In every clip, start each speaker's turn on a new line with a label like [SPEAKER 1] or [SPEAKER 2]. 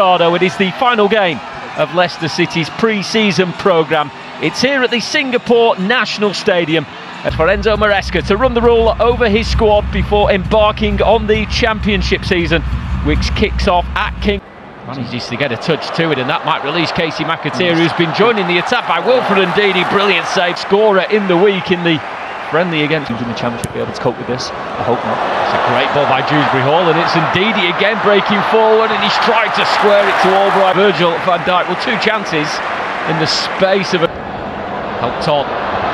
[SPEAKER 1] Ricardo. It is the final game of Leicester City's pre-season programme. It's here at the Singapore National Stadium for Enzo Maresca to run the rule over his squad before embarking on the championship season, which kicks off at King. Manages to get a touch to it, and that might release Kasey McAteer, who's been joined in the attack by Wilfred and Ndidi. Brilliant save, scorer in the week in the friendly against
[SPEAKER 2] in the championship be able to cope with this. I hope not.
[SPEAKER 1] It's a great ball by Dewsbury Hall, and it's Ndidi again breaking forward, and he's tried to square it to Albright. Virgil van Dijk, well, two chances in the space of a helped on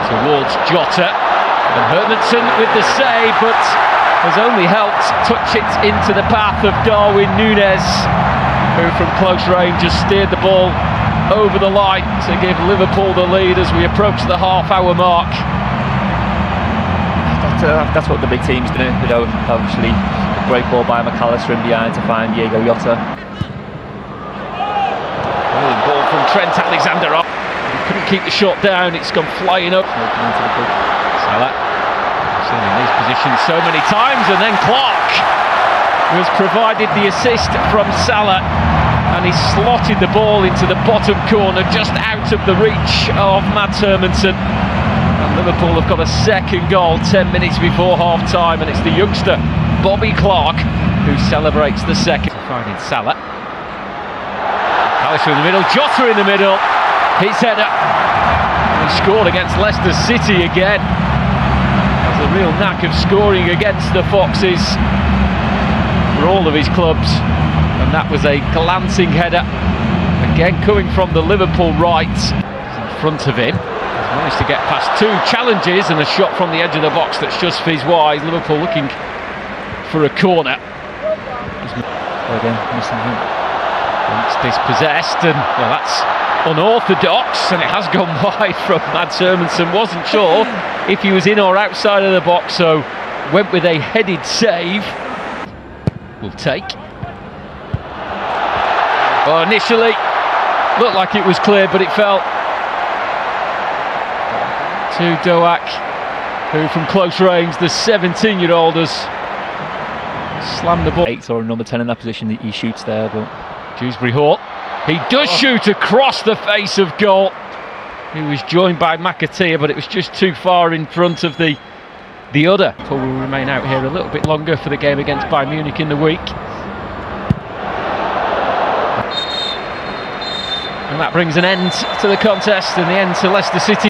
[SPEAKER 1] towards Jota, and Hermansen with the save, but has only helped touch it into the path of Darwin Núñez, who from close range just steered the ball over the line to give Liverpool the lead as we approach the half-hour mark
[SPEAKER 2] uh, that's what the big team's going You know, Obviously, a great ball by Mac Allister in behind to find Diogo Jota.
[SPEAKER 1] Brilliant ball from Trent Alexander-Arnold. He couldn't keep the shot down. It's gone flying up. Salah seen in these positions so many times, and then Clark was provided the assist from Salah and he slotted the ball into the bottom corner just out of the reach of Mads Hermansen. Liverpool have got a second goal 10 minutes before half time, and it's the youngster Bobby Clark who celebrates the second. Finding Salah. Palace in the middle, Jota in the middle, his header. And he scored against Leicester City again. Has a real knack of scoring against the Foxes for all of his clubs. And that was a glancing header. Again coming from the Liverpool right in front of him managed to get past two challenges and a shot from the edge of the box that's just his wide. Liverpool looking for a corner.
[SPEAKER 2] Again, missing him.
[SPEAKER 1] It's dispossessed and well that's unorthodox and it has gone wide from Mads Hermansen. Wasn't sure if he was in or outside of the box so went with a headed save. Will take. Well, initially looked like it was clear but it felt to Doak, who from close range, the 17-year-old has slammed the ball.
[SPEAKER 2] Eight or number 10 in that position, that he shoots there, but...
[SPEAKER 1] Dewsbury Hall, he does oh. shoot across the face of goal. He was joined by McAteer, but it was just too far in front of the the other. Paul will remain out here a little bit longer for the game against Bayern Munich in the week. And that brings an end to the contest and the end to Leicester City.